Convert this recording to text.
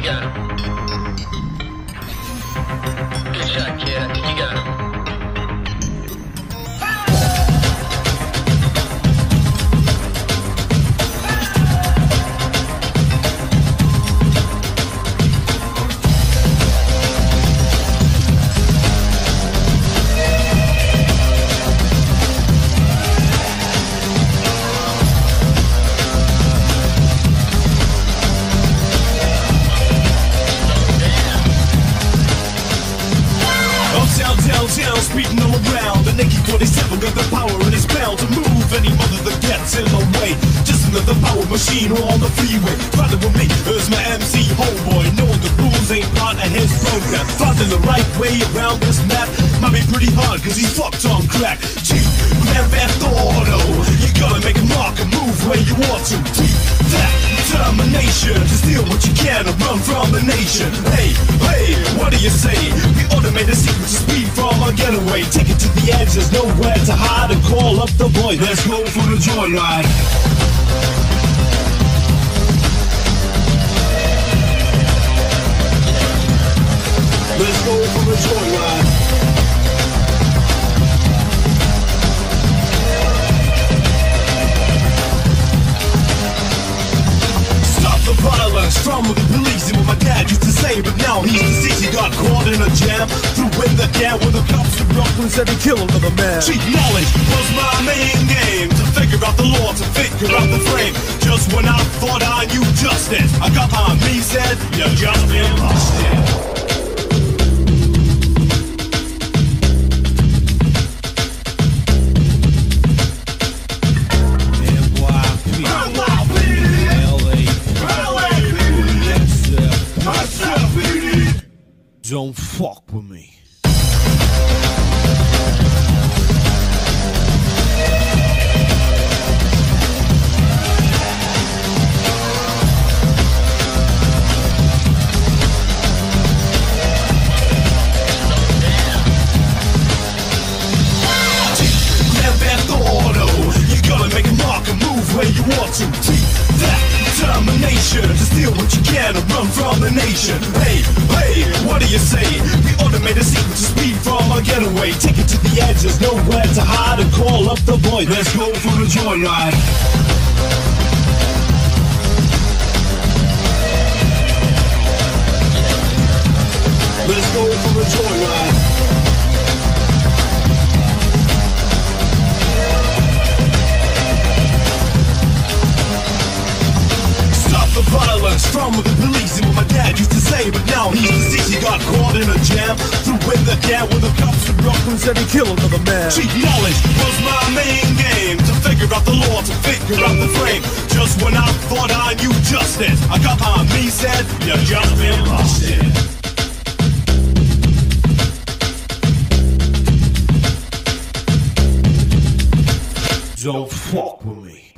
again. AK-47 got the power and it's bound to move any mother that gets in the way. Just another power machine on the freeway. Riding with me is my MC homeboy. Knowing the rules ain't part of his program. Finding the right way around this map might be pretty hard cause he's fucked on crack. Chief, Grand Theft Auto. You gotta make a mark and move where you want to. That determination to steal what you can and run from the nation. Hey, hey, what do you say? We automated secrets speed from our getaway. Take it to the edge, there's nowhere to hide and call up the boy. Let's go for the joyride. Let's go for the joyride. From the police and what my dad used to say But now he's deceased, he got caught in a jam Threw in the can with the cops in Brooklyn said he killed another man. Cheap knowledge was my main game To figure out the law, to figure out the frame. Just when I thought I knew justice I got behind me, said, you just been Don't fuck with me. Determination to steal what you can and run from the nation. Hey, hey, what do you say? We automated secret to speed from our getaway. Take it to the edge, there's nowhere to hide and call up the boy. Let's go for the joyride. Violence from the police and what my dad used to say. But now he's deceased, he got caught in a jam. Threw in the can with the cops in Brooklyn said he killed another man. Cheap knowledge was my main game. To figure out the law, to figure out the frame. Just when I thought I knew justice I got behind me, said, you just been busted Don't fuck. With me.